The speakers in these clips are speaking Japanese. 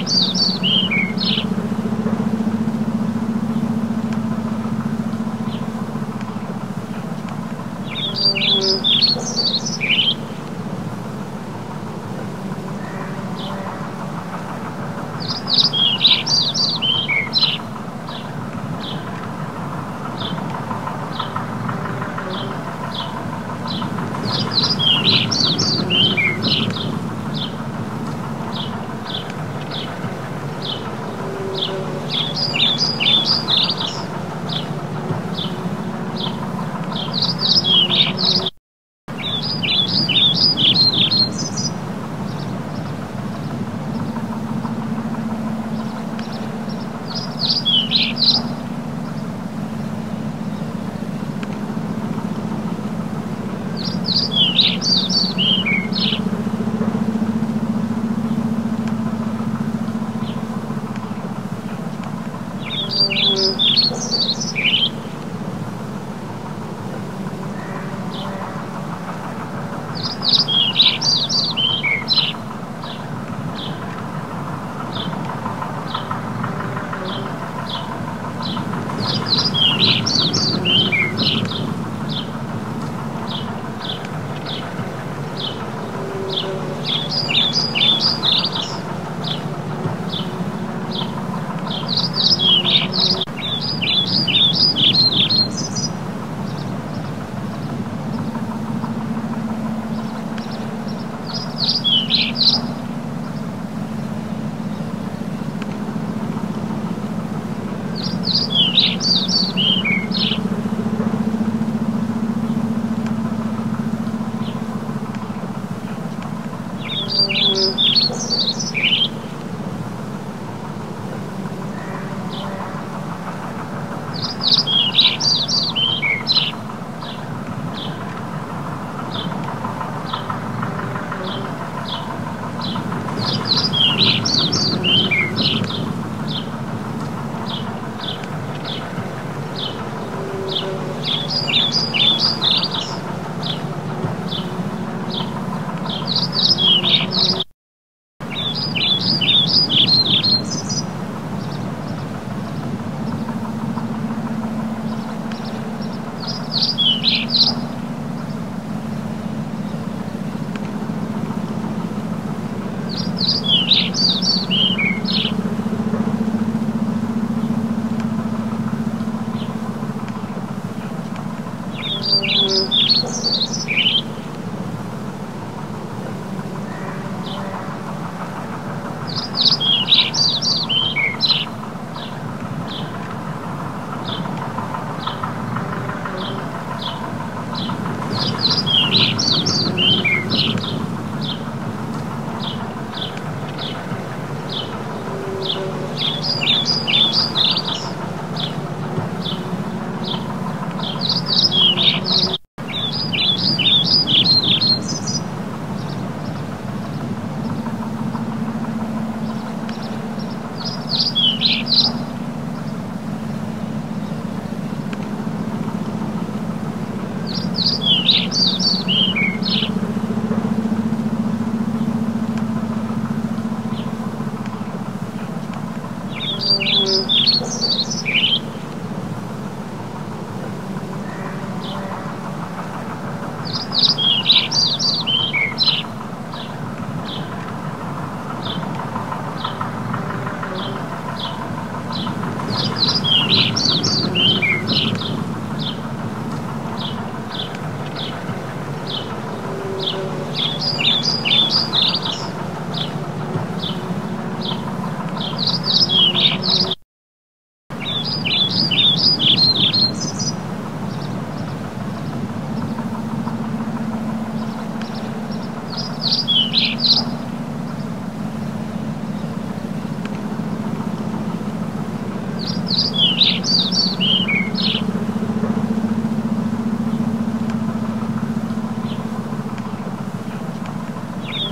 うん。よし。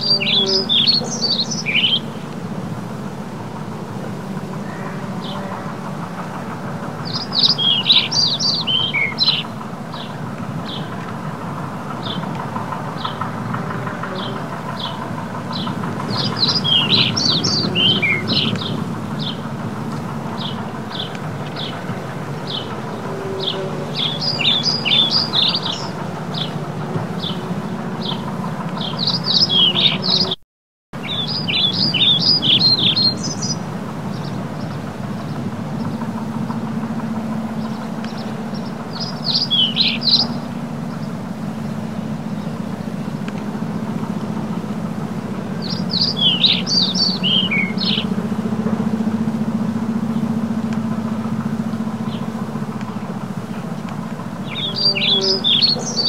Música you